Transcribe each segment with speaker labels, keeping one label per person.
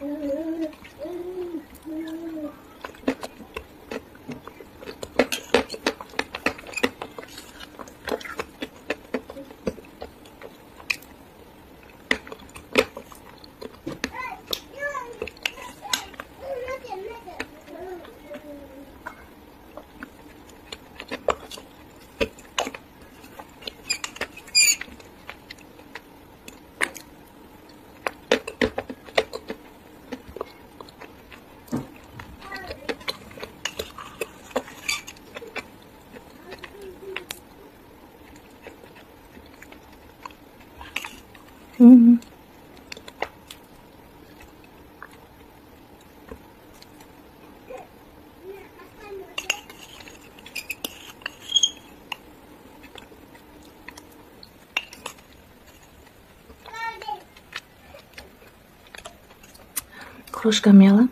Speaker 1: Mm-hmm. Крошка мела.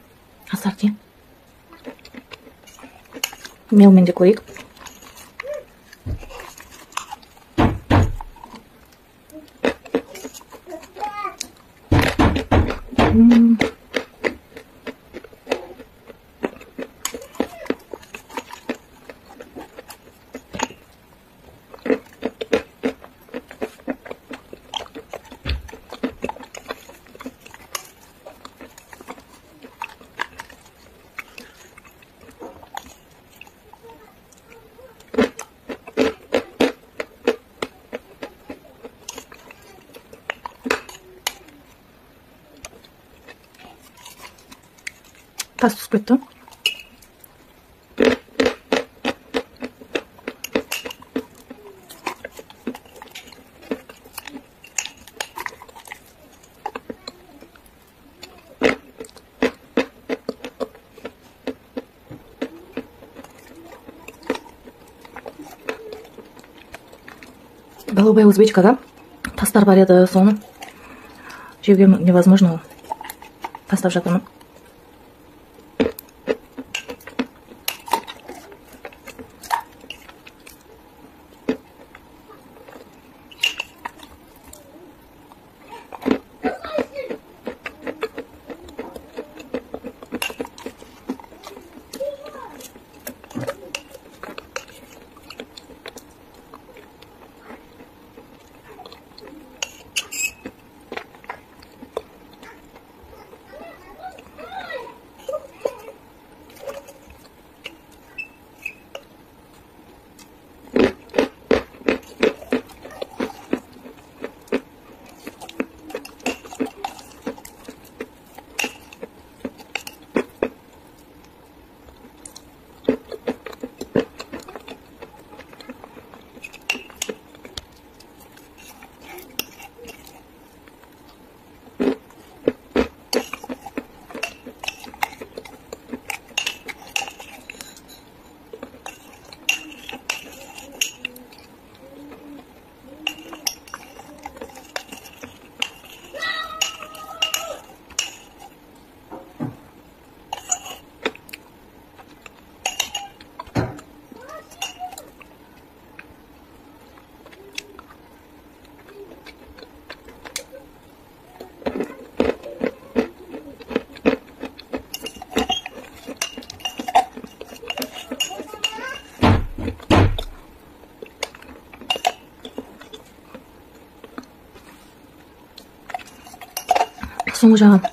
Speaker 1: Ассорти. Мел менде түсіп кетті голубая узбечкада тастар бар еді соны жеуге невозможно. Тастап жатырмын соңғы жағы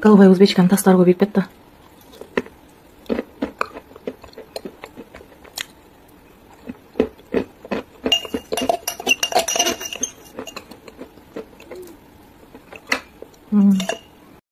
Speaker 1: голубая узбечканың тастары көбейіп кетті